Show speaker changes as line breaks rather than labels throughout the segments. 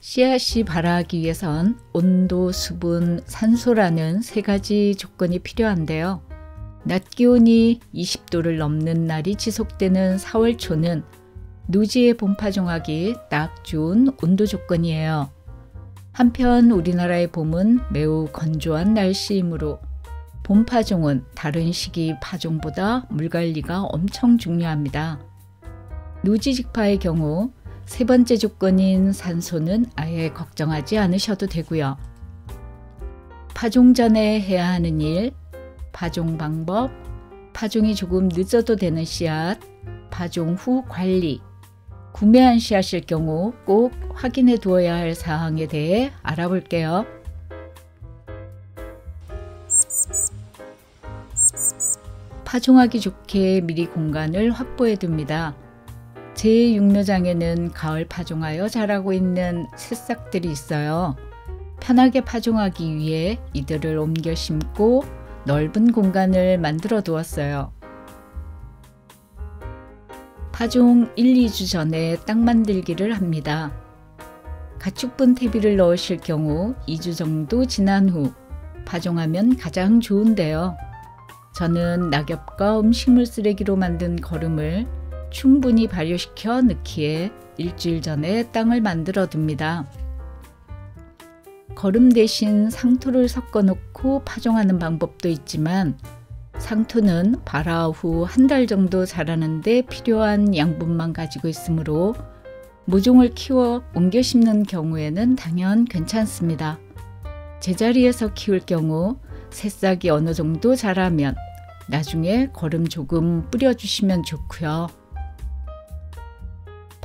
씨앗이 발아하기 위해선 온도, 수분, 산소라는 세 가지 조건이 필요한데요. 낮 기온이 20도를 넘는 날이 지속되는 4월 초는 누지의 봄 파 종하기 딱 좋은 온도 조건이에요. 한편 우리나라의 봄은 매우 건조한 날씨이므로 봄 파종은 다른 시기 파종보다 물 관리가 엄청 중요합니다. 누지직파의 경우 세 번째 조건인 산소는 아예 걱정하지 않으셔도 되고요. 파종 전에 해야 하는 일, 파종 방법, 파종이 조금 늦어도 되는 씨앗, 파종 후 관리, 구매한 씨앗일 경우 꼭 확인해 두어야 할 사항에 대해 알아볼게요. 파종하기 좋게 미리 공간을 확보해 둡니다. 제 육묘장에는 가을 파종하여 자라고 있는 새싹들이 있어요. 편하게 파종하기 위해 이들을 옮겨 심고 넓은 공간을 만들어 두었어요. 파종 1, 2주 전에 땅 만들기를 합니다. 가축분 퇴비를 넣으실 경우 2주 정도 지난 후 파종하면 가장 좋은데요. 저는 낙엽과 음식물 쓰레기로 만든 거름을 충분히 발효시켜 넣기에 일주일 전에 땅을 만들어 둡니다. 거름 대신 상토를 섞어 놓고 파종하는 방법도 있지만 상토는 발화 후 한 달 정도 자라는데 필요한 양분만 가지고 있으므로 모종을 키워 옮겨 심는 경우에는 당연 괜찮습니다. 제자리에서 키울 경우 새싹이 어느 정도 자라면 나중에 거름 조금 뿌려주시면 좋고요.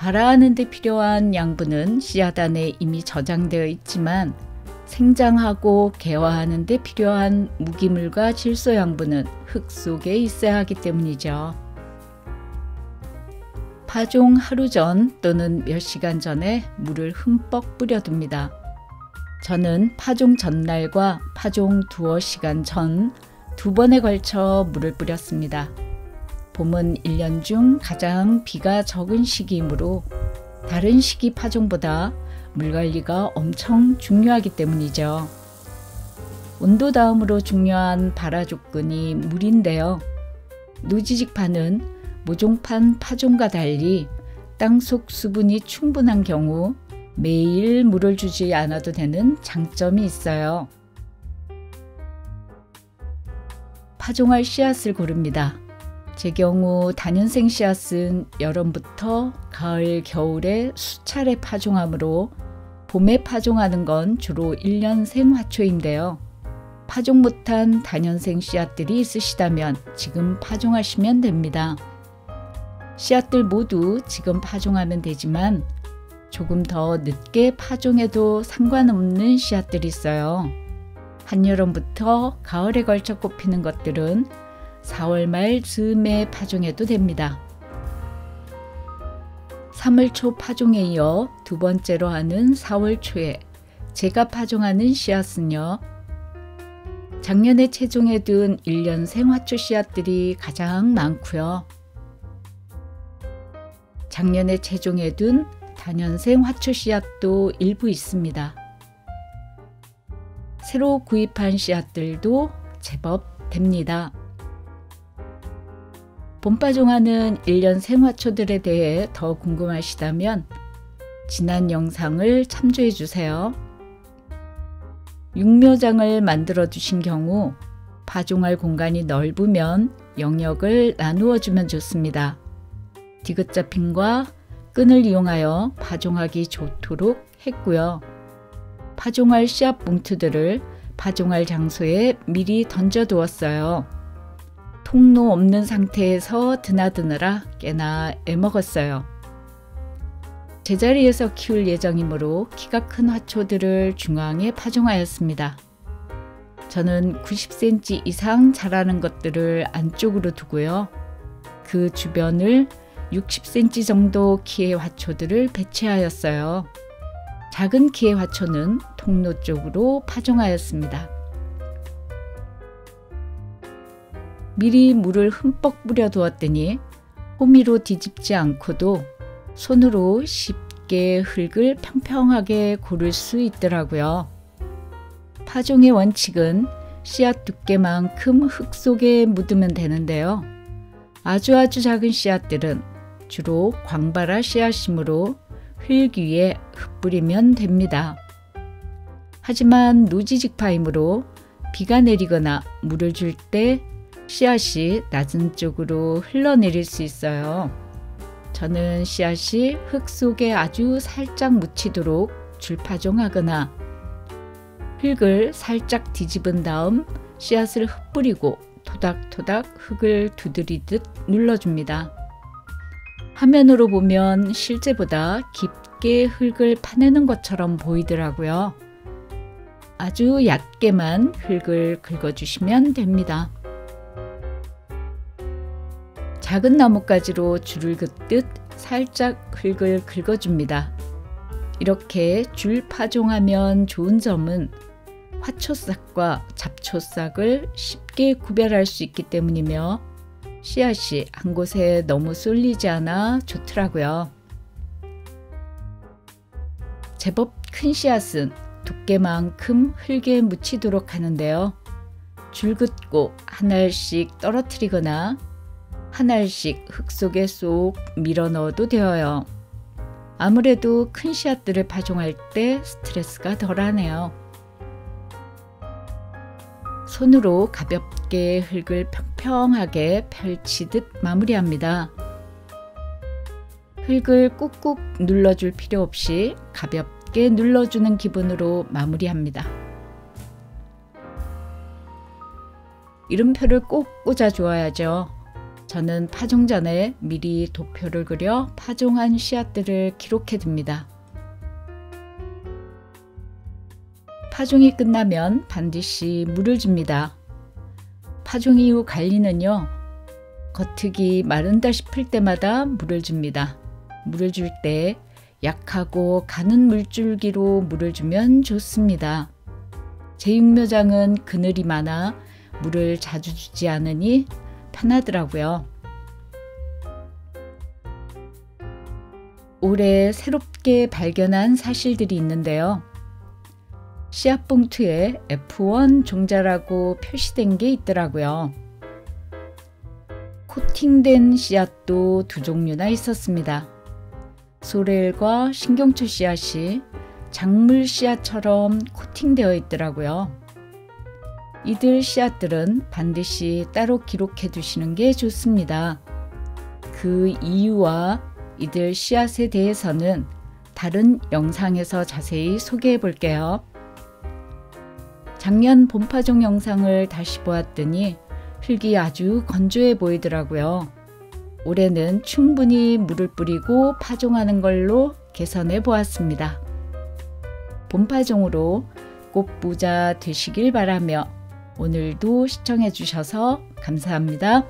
발화하는 데 필요한 양분은 씨앗 안에 이미 저장되어 있지만 생장하고 개화하는 데 필요한 무기물과 질소 양분은 흙 속에 있어야 하기 때문이죠. 파종 하루 전 또는 몇 시간 전에 물을 흠뻑 뿌려둡니다. 저는 파종 전날과 파종 두어 시간 전 두 번에 걸쳐 물을 뿌렸습니다. 봄은 1년 중 가장 비가 적은 시기이므로 다른 시기 파종보다 물 관리가 엄청 중요하기 때문이죠. 온도 다음으로 중요한 발화 조건이 물인데요. 누지직파는 모종판 파종과 달리 땅속 수분이 충분한 경우 매일 물을 주지 않아도 되는 장점이 있어요. 파종할 씨앗을 고릅니다. 제 경우 단연생 씨앗은 여름부터 가을, 겨울에 수차례 파종하므로 봄에 파종하는 건 주로 1년 생 화초인데요. 파종 못한 단연생 씨앗들이 있으시다면 지금 파종하시면 됩니다. 씨앗들 모두 지금 파종하면 되지만 조금 더 늦게 파종해도 상관없는 씨앗들이 있어요. 한여름부터 가을에 걸쳐 꽃피는 것들은 4월 말 즈음에 파종해도 됩니다. 3월 초 파종에 이어 두 번째로 하는 4월 초에 제가 파종하는 씨앗은요. 작년에 체종해 둔 1년 생화초 씨앗들이 가장 많고요. 작년에 체종해 둔 단연생 화초 씨앗도 일부 있습니다. 새로 구입한 씨앗들도 제법 됩니다. 봄파종하는 1년 생화초들에 대해 더 궁금하시다면 지난 영상을 참조해 주세요. 육묘장을 만들어 두신 경우 파종할 공간이 넓으면 영역을 나누어 주면 좋습니다. 디귿자 핀과 끈을 이용하여 파종하기 좋도록 했고요. 파종할 씨앗 봉투들을 파종할 장소에 미리 던져 두었어요. 통로 없는 상태에서 드나드느라 꽤나 애먹었어요. 제자리에서 키울 예정이므로 키가 큰 화초들을 중앙에 파종하였습니다. 저는 90cm 이상 자라는 것들을 안쪽으로 두고요. 그 주변을 60cm 정도 키의 화초들을 배치하였어요. 작은 키의 화초는 통로 쪽으로 파종하였습니다. 미리 물을 흠뻑 뿌려 두었더니 호미로 뒤집지 않고도 손으로 쉽게 흙을 평평하게 고를 수 있더라고요. 파종의 원칙은 씨앗 두께만큼 흙 속에 묻으면 되는데요. 아주 아주 작은 씨앗들은 주로 광바라 씨앗이므로 흙 위에 흩뿌리면 됩니다. 하지만 노지직파이므로 비가 내리거나 물을 줄 때 씨앗이 낮은 쪽으로 흘러내릴 수 있어요. 저는 씨앗이 흙 속에 아주 살짝 묻히도록 줄파종하거나 흙을 살짝 뒤집은 다음 씨앗을 흩뿌리고 토닥토닥 흙을 두드리듯 눌러줍니다. 화면으로 보면 실제보다 깊게 흙을 파내는 것처럼 보이더라고요. 아주 얕게만 흙을 긁어주시면 됩니다. 작은 나뭇가지로 줄을 긋듯 살짝 흙을 긁어줍니다. 이렇게 줄 파종하면 좋은 점은 화초싹과 잡초싹을 쉽게 구별할 수 있기 때문이며 씨앗이 한 곳에 너무 쏠리지 않아 좋더라고요. 제법 큰 씨앗은 두께만큼 흙에 묻히도록 하는데요. 줄 긋고 한 알씩 떨어뜨리거나 한 알씩 흙 속에 쏙 밀어 넣어도 되어요. 아무래도 큰 씨앗들을 파종할 때 스트레스가 덜하네요. 손으로 가볍게 흙을 평평하게 펼치듯 마무리합니다. 흙을 꾹꾹 눌러줄 필요 없이 가볍게 눌러주는 기분으로 마무리합니다. 이름표를 꼭 꽂아 주어야죠. 저는 파종 전에 미리 도표를 그려 파종한 씨앗들을 기록해 둡니다. 파종이 끝나면 반드시 물을 줍니다. 파종 이후 관리는요. 겉흙이 마른다 싶을 때마다 물을 줍니다. 물을 줄 때 약하고 가는 물줄기로 물을 주면 좋습니다. 제육묘장은 그늘이 많아 물을 자주 주지 않으니 편하더라고요. 올해 새롭게 발견한 사실들이 있는데요. 씨앗 봉투에 F1 종자라고 표시된 게 있더라고요. 코팅된 씨앗도 두 종류나 있었습니다. 소렐과 신경초 씨앗이 작물 씨앗처럼 코팅되어 있더라고요. 이들 씨앗들은 반드시 따로 기록해 두시는 게 좋습니다. 그 이유와 이들 씨앗에 대해서는 다른 영상에서 자세히 소개해 볼게요. 작년 봄파종 영상을 다시 보았더니 흙이 아주 건조해 보이더라고요. 올해는 충분히 물을 뿌리고 파종하는 걸로 개선해 보았습니다. 봄파종으로 꽃부자 되시길 바라며 오늘도 시청해 주셔서 감사합니다.